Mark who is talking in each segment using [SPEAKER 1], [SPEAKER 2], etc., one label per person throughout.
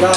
[SPEAKER 1] Tá,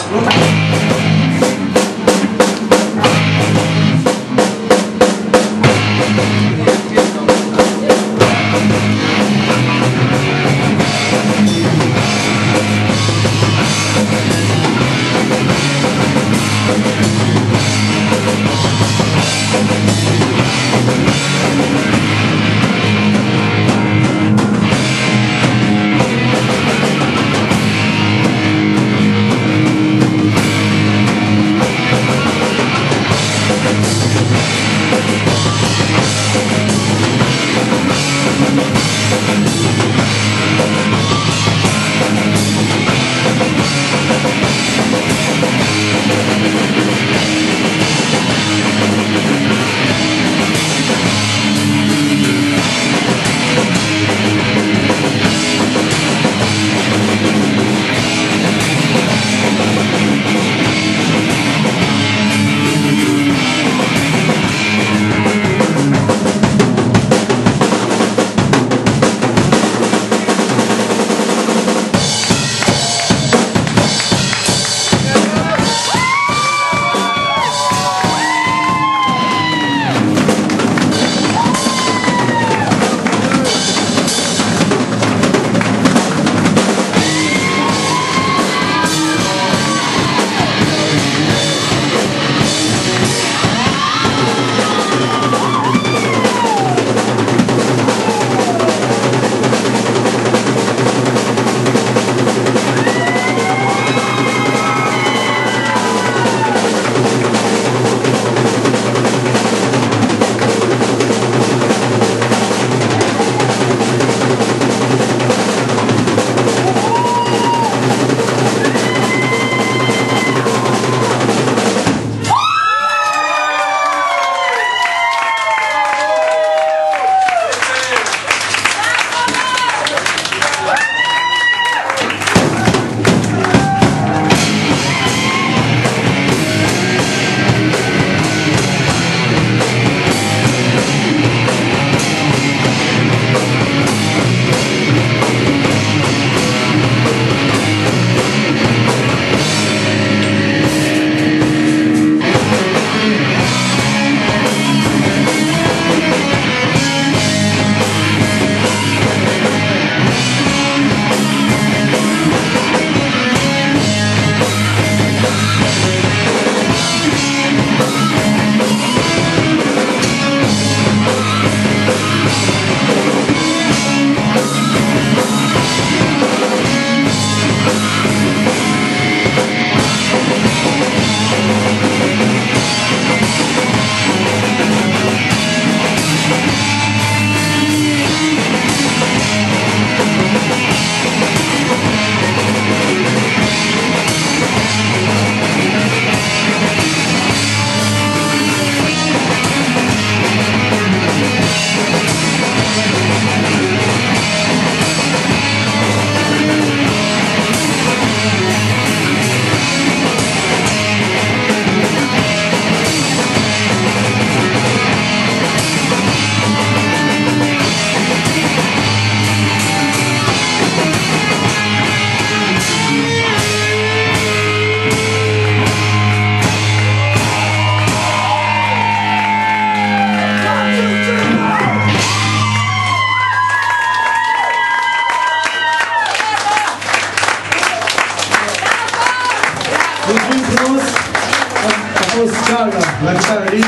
[SPEAKER 1] Oscar, vai estar ali.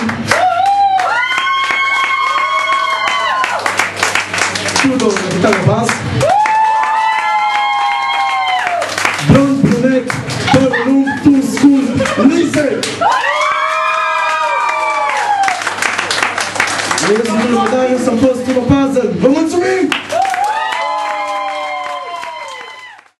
[SPEAKER 1] Tudo tá na guitarra base. Bruno Brunet, Torlum, Tuskun, Lise. Mesmo no lugar, São Paulo.